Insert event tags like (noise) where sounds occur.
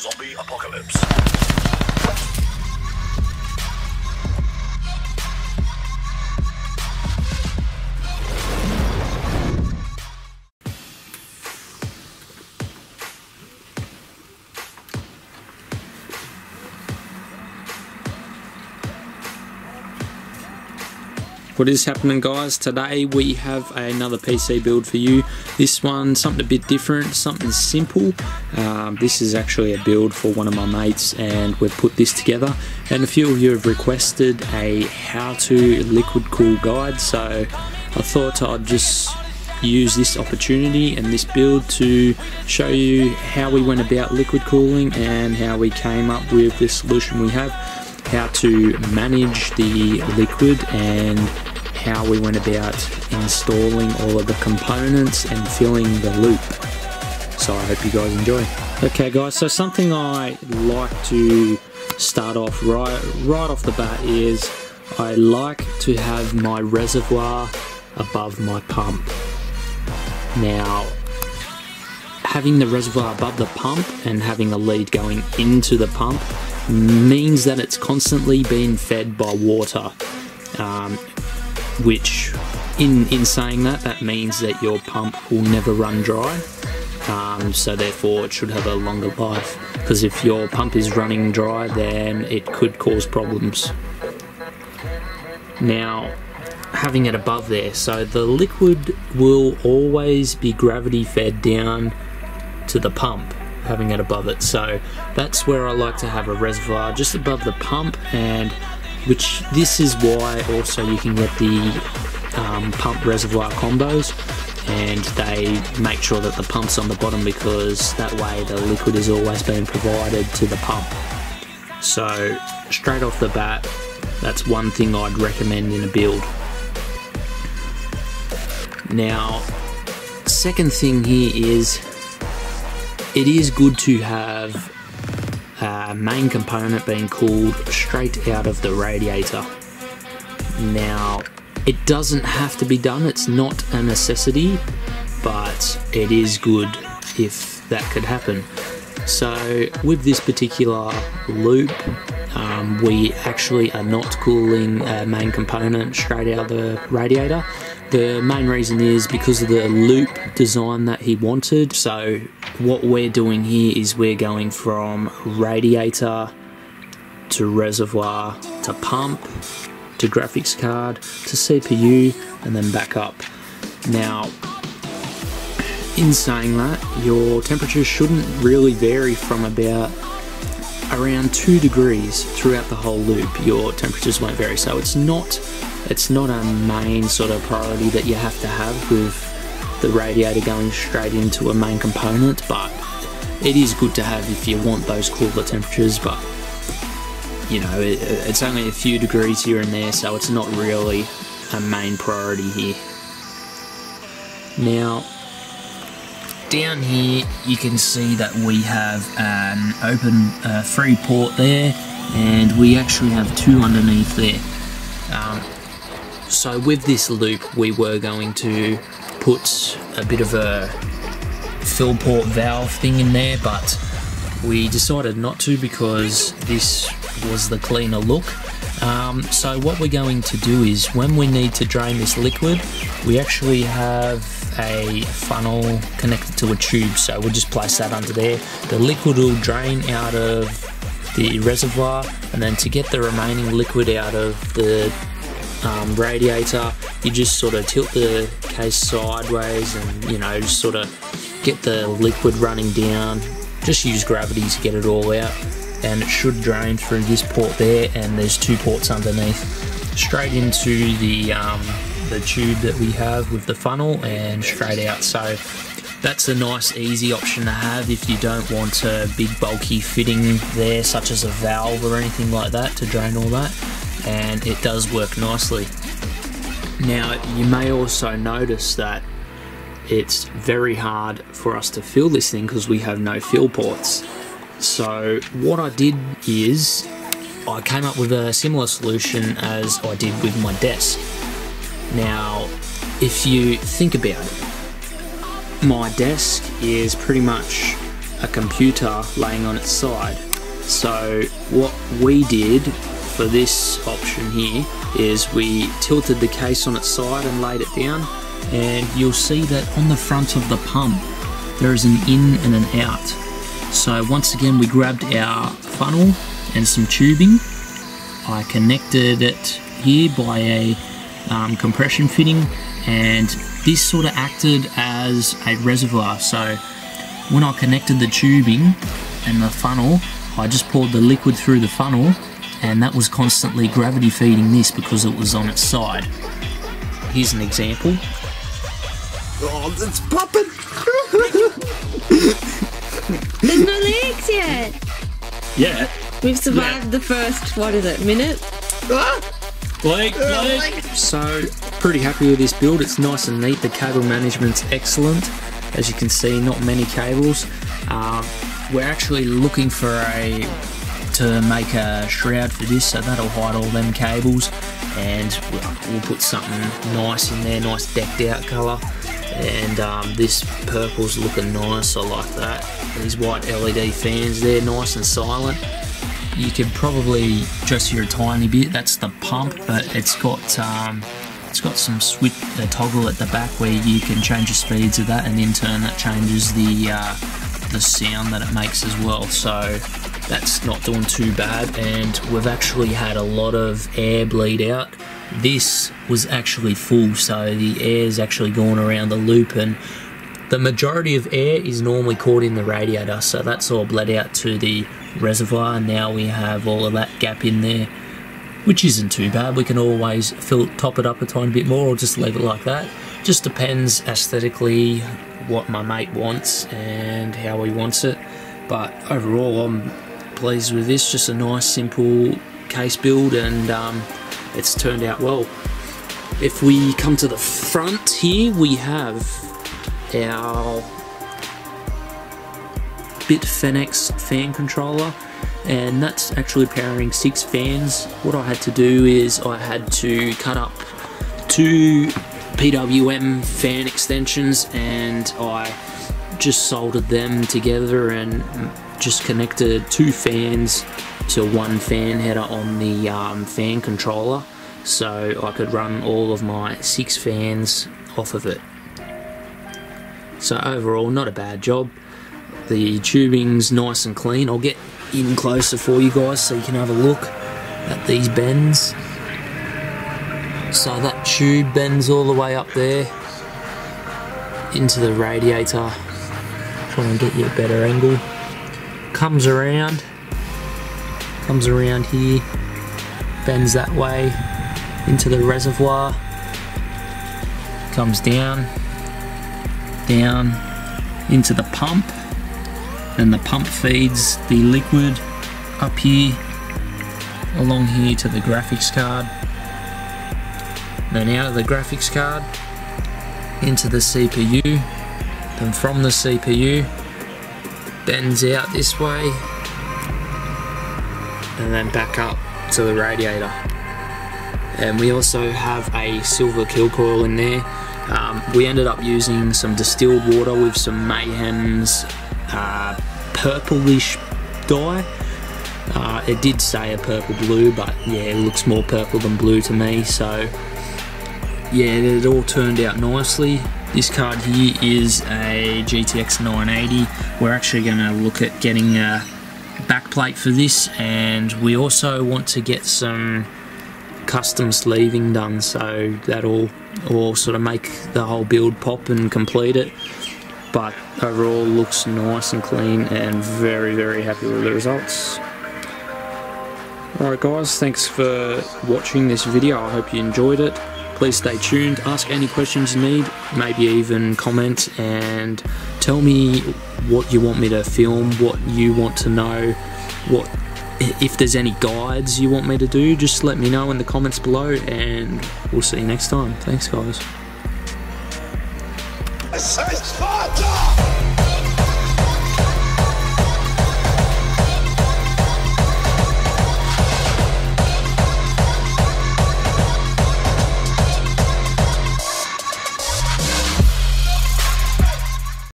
Zombie apocalypse. What is happening guys? Today we have another PC build for you. This one, something a bit different, something simple. Um, this is actually a build for one of my mates and we've put this together. And a few of you have requested a how to liquid cool guide. So I thought I'd just use this opportunity and this build to show you how we went about liquid cooling and how we came up with the solution we have how to manage the liquid and how we went about installing all of the components and filling the loop. So I hope you guys enjoy. Okay guys, so something I like to start off right right off the bat is I like to have my reservoir above my pump. Now having the reservoir above the pump and having a lead going into the pump means that it's constantly being fed by water. Um, which, in in saying that, that means that your pump will never run dry. Um, so therefore, it should have a longer life. Because if your pump is running dry, then it could cause problems. Now, having it above there, so the liquid will always be gravity fed down to the pump having it above it. So that's where I like to have a reservoir just above the pump, and which this is why also you can get the um, pump reservoir combos, and they make sure that the pump's on the bottom because that way the liquid is always being provided to the pump. So straight off the bat, that's one thing I'd recommend in a build. Now, second thing here is it is good to have a main component being cooled straight out of the radiator. Now, it doesn't have to be done, it's not a necessity, but it is good if that could happen. So, with this particular loop, um, we actually are not cooling a main component straight out of the radiator. The main reason is because of the loop design that he wanted. So, what we're doing here is we're going from radiator to reservoir to pump to graphics card to CPU and then back up. Now, in saying that, your temperature shouldn't really vary from about around 2 degrees throughout the whole loop. Your temperatures won't vary, so it's not it's not a main sort of priority that you have to have with the radiator going straight into a main component, but it is good to have if you want those cooler temperatures, but you know, it, it's only a few degrees here and there, so it's not really a main priority here. Now, down here you can see that we have an open uh, free port there, and we actually have two underneath there. Um, so with this loop, we were going to put a bit of a fill port valve thing in there, but we decided not to because this was the cleaner look. Um, so what we're going to do is when we need to drain this liquid, we actually have a funnel connected to a tube, so we'll just place that under there. The liquid will drain out of the reservoir, and then to get the remaining liquid out of the um, radiator, you just sort of tilt the case sideways and you know just sort of get the liquid running down. Just use gravity to get it all out, and it should drain through this port there. And there's two ports underneath, straight into the um, the tube that we have with the funnel, and straight out. So that's a nice easy option to have if you don't want a big bulky fitting there such as a valve or anything like that to drain all that and it does work nicely. Now, you may also notice that it's very hard for us to fill this thing because we have no fill ports. So, what I did is I came up with a similar solution as I did with my desk. Now, if you think about it, my desk is pretty much a computer laying on its side. So what we did for this option here is we tilted the case on its side and laid it down and you'll see that on the front of the pump there is an in and an out. So once again we grabbed our funnel and some tubing. I connected it here by a um, compression fitting and this sort of acted as a reservoir so when I connected the tubing and the funnel I just poured the liquid through the funnel and that was constantly gravity feeding this because it was on its side. Here's an example. Oh, it's popping! (laughs) There's no legs yet. Yeah. We've survived the first, what is it, minute? Blake, Blake. So, pretty happy with this build. It's nice and neat. The cable management's excellent. As you can see, not many cables. Um, we're actually looking for a to make a shroud for this, so that'll hide all them cables. And we'll, put something nice in there, nice decked out colour. And um, this purple's looking nice. I like that. These white LED fans, they're nice and silent you could probably dress here a tiny bit. That's the pump, but it's got um, it's got some switch a toggle at the back where you can change the speeds of that, and in turn that changes the uh, the sound that it makes as well. So that's not doing too bad, and we've actually had a lot of air bleed out. This was actually full, so the air's actually going around the loop and the majority of air is normally caught in the radiator, so that's all bled out to the reservoir. And now we have all of that gap in there, which isn't too bad. We can always fill top it up a tiny bit more or just leave it like that. Just depends aesthetically what my mate wants and how he wants it. But overall, I'm pleased with this. Just a nice, simple case build, and um, it's turned out well. If we come to the front here, we have our Bitfenix fan controller and that's actually powering six fans. What I had to do is I had to cut up two PWM fan extensions and I just soldered them together and just connected two fans to one fan header on the um, fan controller so I could run all of my six fans off of it. So overall, not a bad job. The tubing's nice and clean. I'll get in closer for you guys so you can have a look at these bends. So that tube bends all the way up there into the radiator. Try and get you a better angle. Comes around, comes around here, bends that way into the reservoir, comes down, down into the pump. And the pump feeds the liquid up here along here to the graphics card. Then out of the graphics card into the CPU then from the CPU bends out this way and then back up to the radiator and we also have a silver kill coil in there um, we ended up using some distilled water with some Mayhem's uh, purplish dye. Uh, it did say a purple blue, but yeah, it looks more purple than blue to me. So yeah, it all turned out nicely. This card here is a GTX 980. We're actually going to look at getting a backplate for this, and we also want to get some custom sleeving done so that'll all sort of make the whole build pop and complete it. But overall looks nice and clean and very very happy with the results. Alright guys thanks for watching this video. I hope you enjoyed it please stay tuned ask any questions you need maybe even comment and tell me what you want me to film what you want to know what if there's any guides you want me to do, just let me know in the comments below and we'll see you next time. Thanks guys.